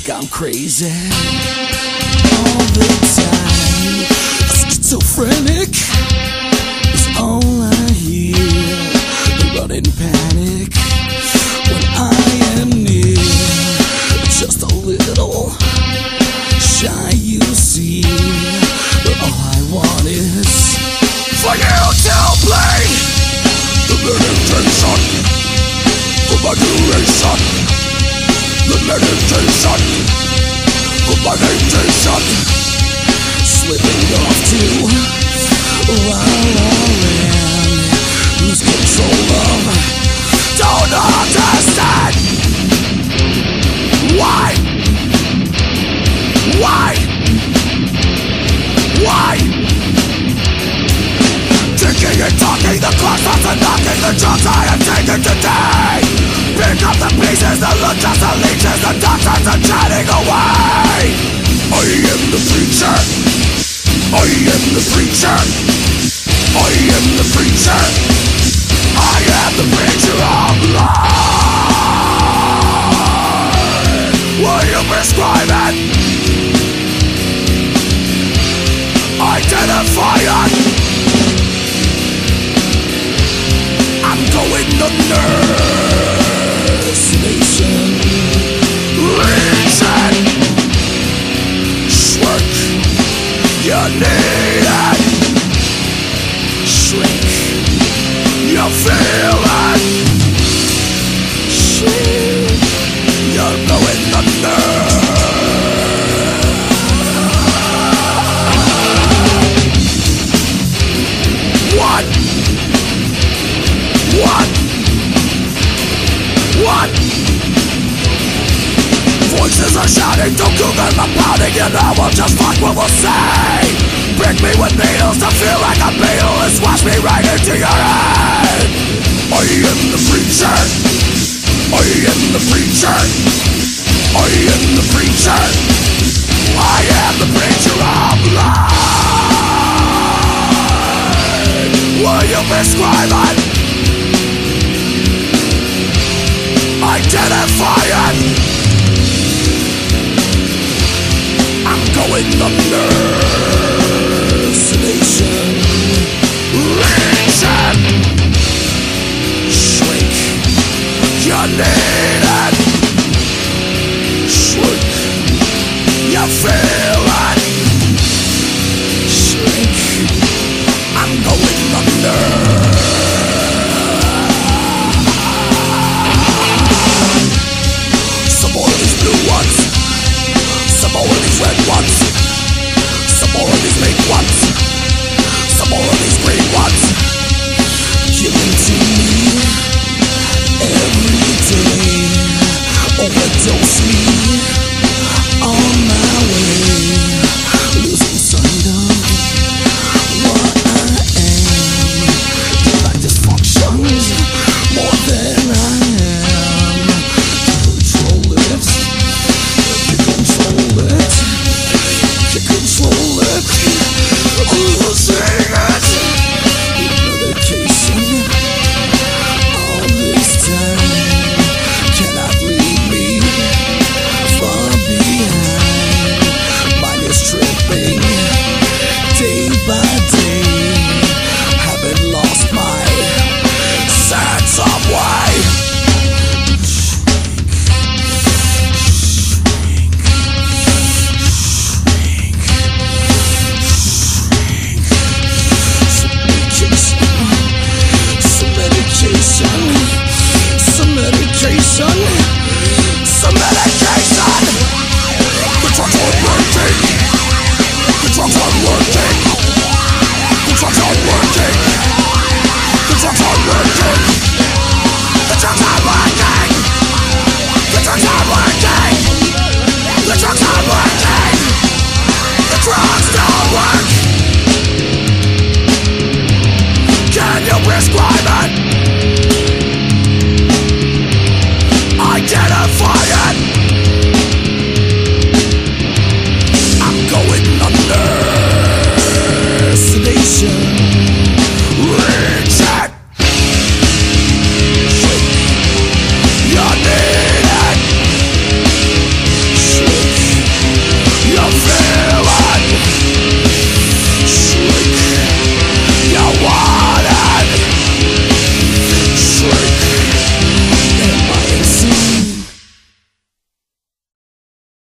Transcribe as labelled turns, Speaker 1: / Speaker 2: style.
Speaker 1: think I'm crazy all the time. Schizophrenic is all I hear. The running panic when I am near. Just a little shy, you see. But all I want is for you to play the meditation for my duration. The meditation my meditation. Slipping off to La La Land. Lose control of. Don't understand. Why? Why? Why? Ticking and talking, the clock starts a knocking, the drugs I am taking today. I am the of. Will you prescribe it? Identify it. Don't Google my pounding And I will just fuck what we'll say. Prick me with needles to feel like a beetle And swash me right into your head. I am the preacher I am the preacher I am the preacher I am the preacher of life. Will you prescribe it? Identify